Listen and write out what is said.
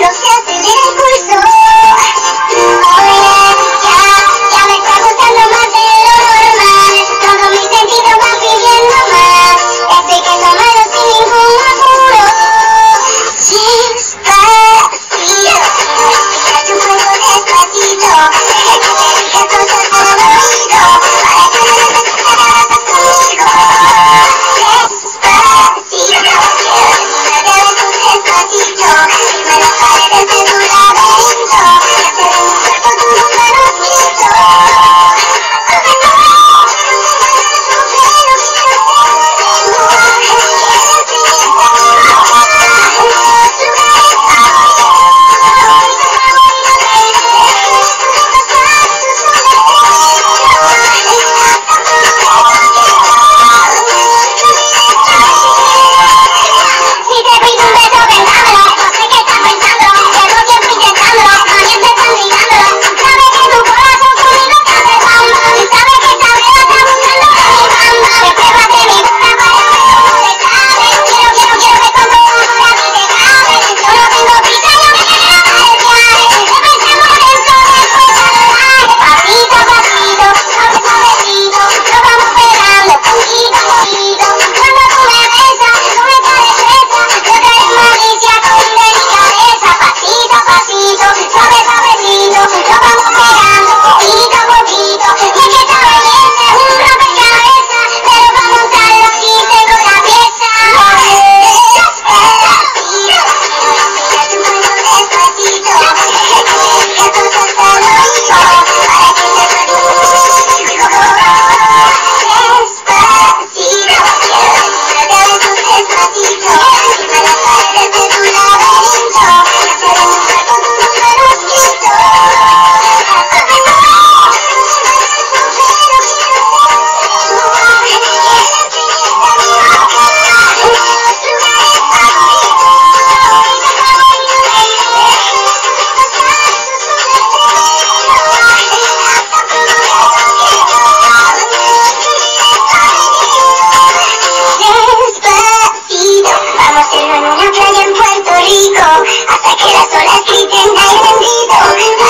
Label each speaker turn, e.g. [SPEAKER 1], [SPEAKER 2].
[SPEAKER 1] 有些 en Puerto Rico hasta que las olas griten ay bendito.